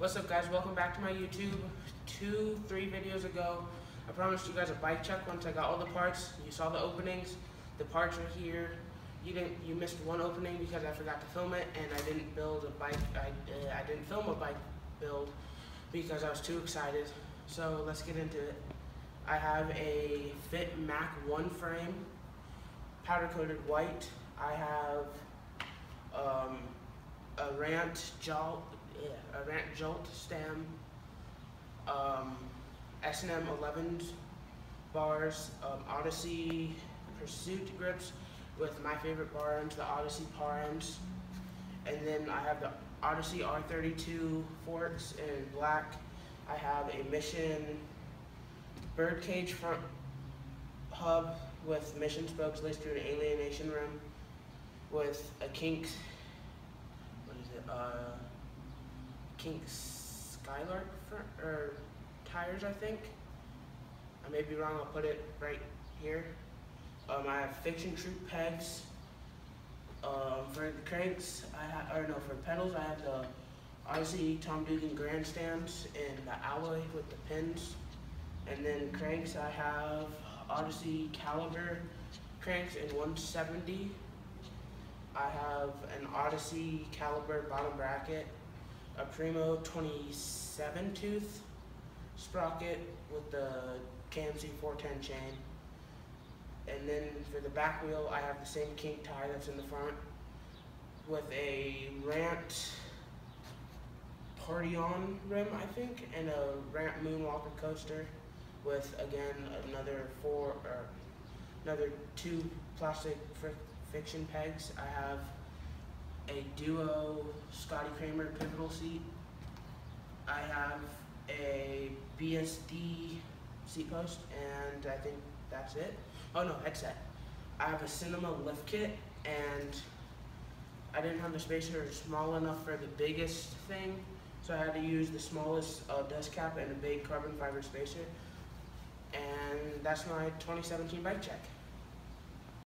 What's up guys, welcome back to my YouTube. Two, three videos ago, I promised you guys a bike check once I got all the parts. You saw the openings, the parts are here. You didn't, you missed one opening because I forgot to film it and I didn't build a bike, I, uh, I didn't film a bike build because I was too excited. So let's get into it. I have a Fit Mac 1 frame, powder coated white. I have um, a Rant Jolt, yeah, a Rant Jolt stem, um, S&M 11 bars, um, Odyssey Pursuit grips with my favorite bar ends, the Odyssey par ends. And then I have the Odyssey R32 forks in black. I have a Mission birdcage front hub with Mission spokes laced through an alienation rim with a kink what is it, uh, Kink Skylark for, or tires, I think. I may be wrong. I'll put it right here. Um, I have Fiction Troop pegs. Um, for the cranks, I have, or no, for pedals, I have the Odyssey Tom Dugan grandstands and the alloy with the pins. And then cranks, I have Odyssey caliber cranks in 170 I have an Odyssey caliber bottom bracket, a Primo 27 tooth sprocket with the KMC 410 chain. And then for the back wheel, I have the same kink tie that's in the front with a Rant Party On rim, I think, and a Rant Moonwalker coaster with, again, another four, or another two plastic fiction pegs. I have Duo Scotty Cranmer pivotal seat. I have a BSD seat post, and I think that's it. Oh no, headset. I have a Cinema lift kit, and I didn't have the spacer small enough for the biggest thing, so I had to use the smallest uh, dust cap and a big carbon fiber spacer. And that's my 2017 bike check.